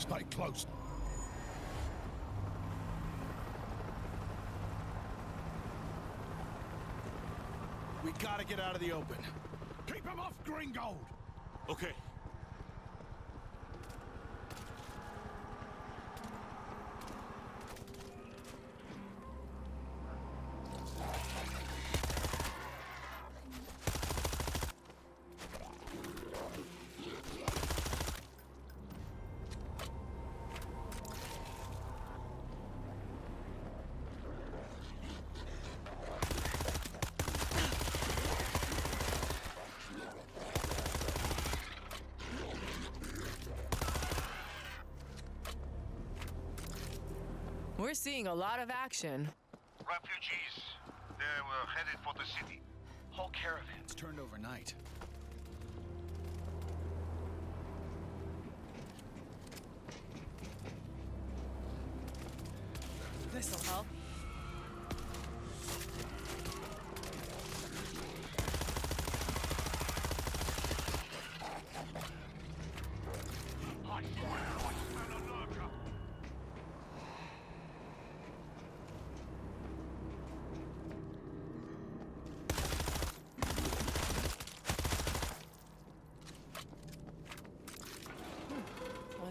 Stay close. We gotta get out of the open. Keep him off Gringold! Okay. We're seeing a lot of action. Refugees. They were headed for the city. Whole caravans Turned overnight.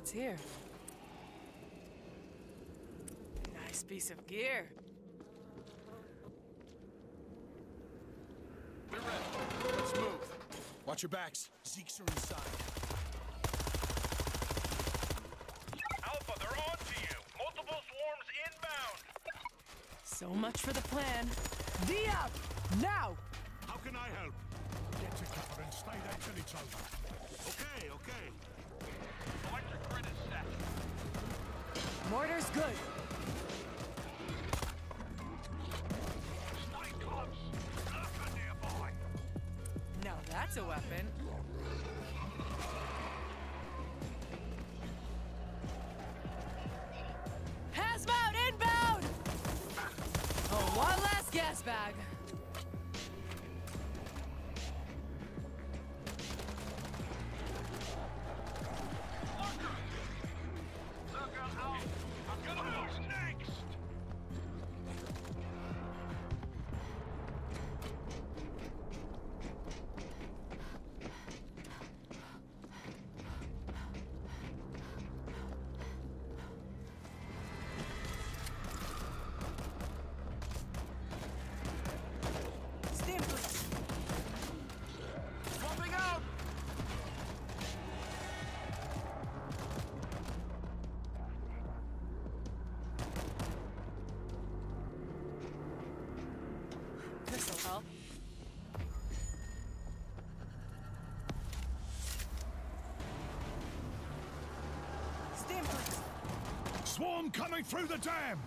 What's here? Nice piece of gear. We're ready. Let's move. Watch your backs. Zekes are inside. Alpha, they're on to you. Multiple swarms inbound. So much for the plan. D up! Now! How can I help? Get to cover and stay there till it's over. Okay, okay. Set. Mortar's good. Stay close. Lurker nearby. Now that's a weapon. Hazmat inbound! Oh, one last gas bag. Swarm coming through the dam!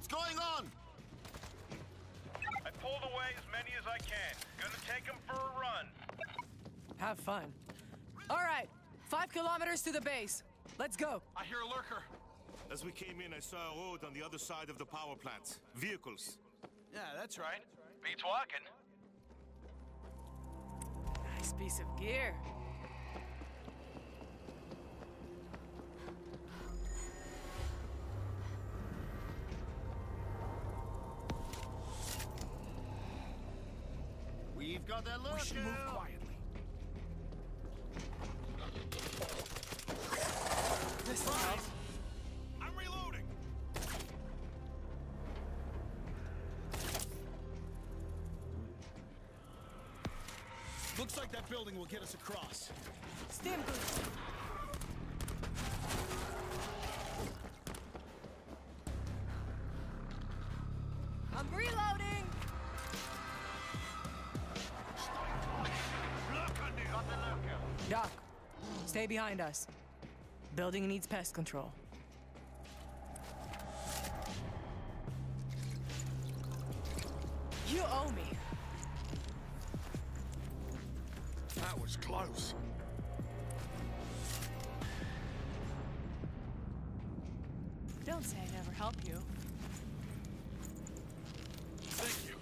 What's going on? I pulled away as many as I can. Gonna take them for a run. Have fun. All right, five kilometers to the base. Let's go. I hear a lurker. As we came in, I saw a road on the other side of the power plant. Vehicles. Yeah, that's right. Beats walking. Nice piece of gear. We've got a We should move quietly. This. I'm reloading! Looks like that building will get us across. Behind us. Building needs pest control. You owe me. That was close. Don't say I never help you. Thank you.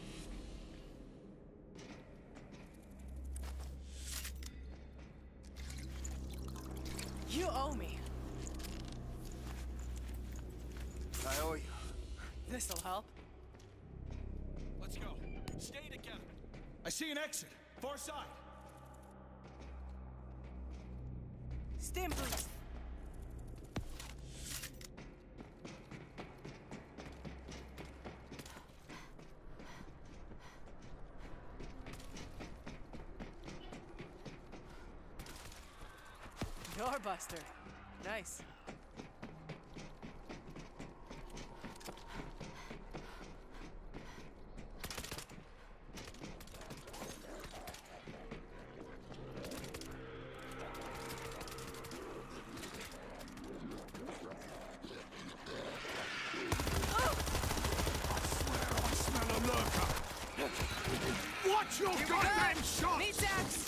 You owe me. I owe you. This'll help. Let's go. Stay together. I see an exit. Far side. Stim boost. Doorbuster. Nice. Watch your goddamn shot! Meat axe.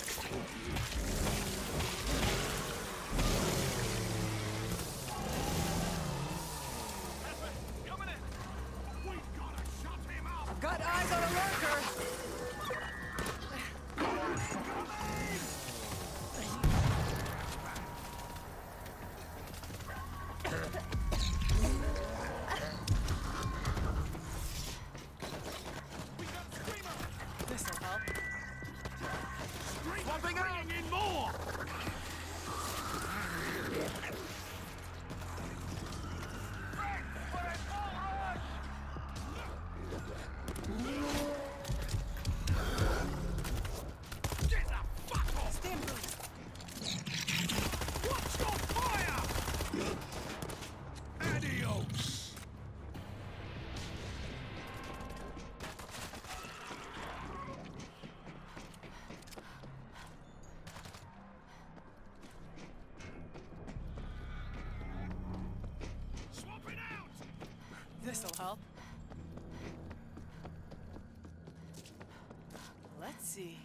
This'll help. Let's see.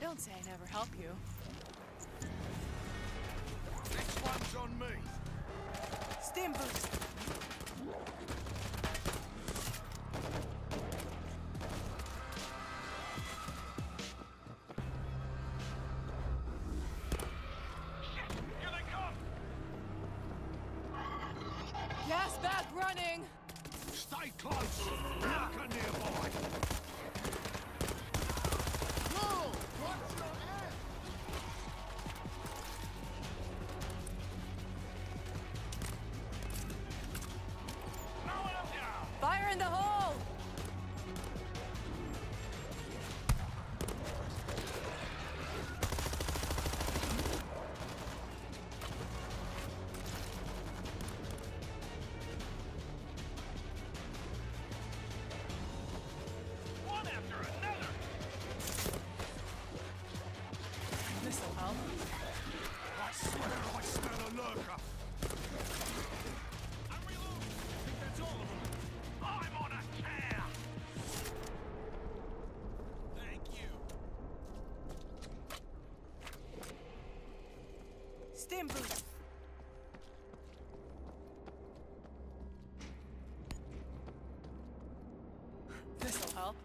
Don't say I never help you. Next one's on me. Stim boost. Running. Stay close. Lurker nearby. Stim boost. This'll help.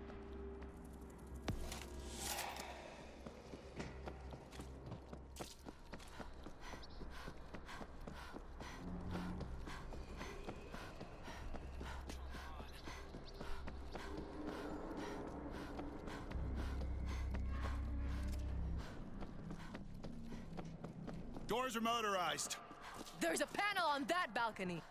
Doors are motorized. There's a panel on that balcony.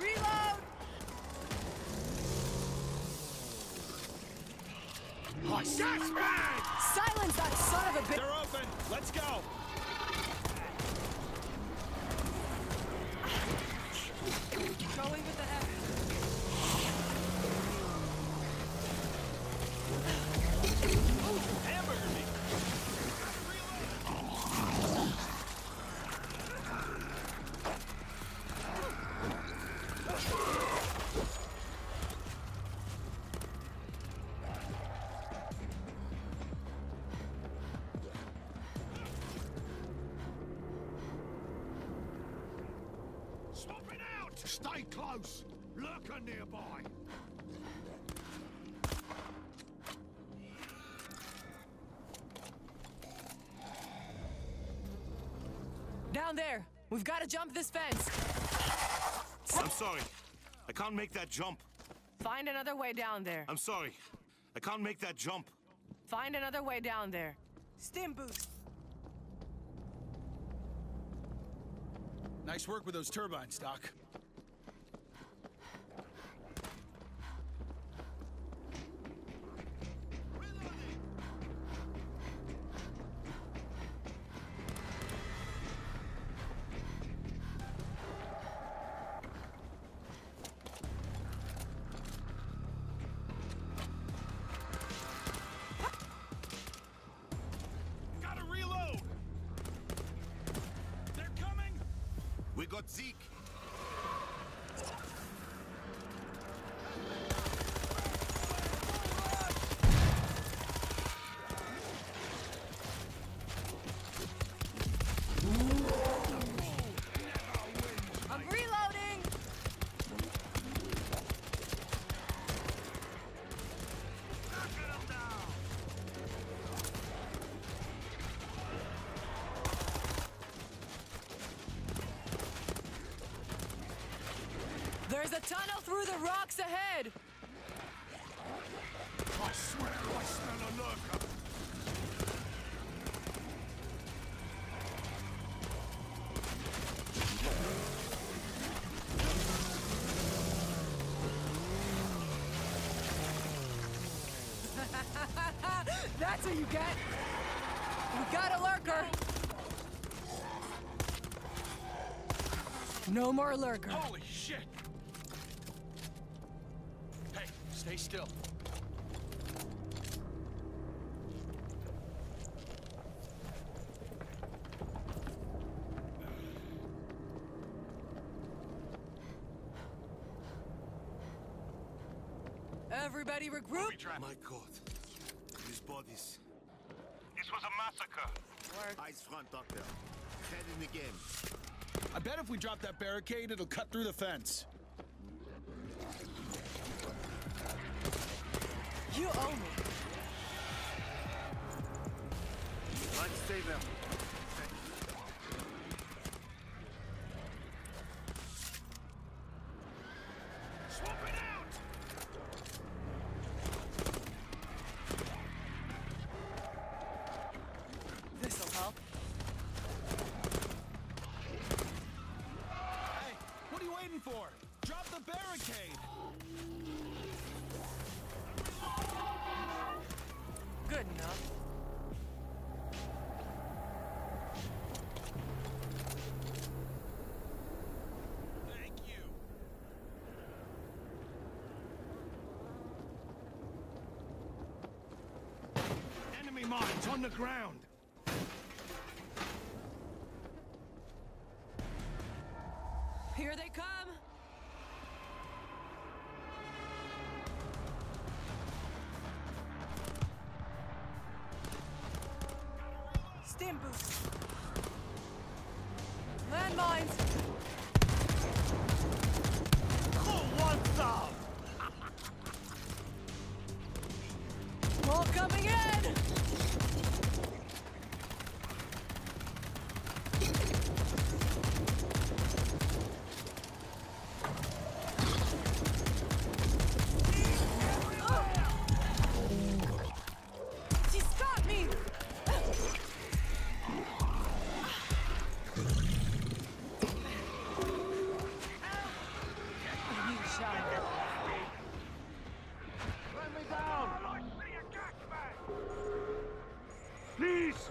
Reload! I gas man! Silence that son of a bitch! They're open. Let's go. Stay close. Lurker nearby. Down there. We've got to jump this fence. I'm sorry. I can't make that jump. Find another way down there. I'm sorry. I can't make that jump. Find another way down there. Stim boost. Nice work with those turbines, Doc. Got Zeke. There's a tunnel through the rocks ahead! I swear I smell a lurker. That's what you get! We got a lurker! No more lurker. Holy shit! Stay still. Everybody regroup! My God. These bodies. This was a massacre. Eyes front, Doctor. Head in the game. I bet if we drop that barricade, it'll cut through the fence. You owe me. Let's stay there. Mines on the ground. Here they come! Stim boost. Landmines! Peace!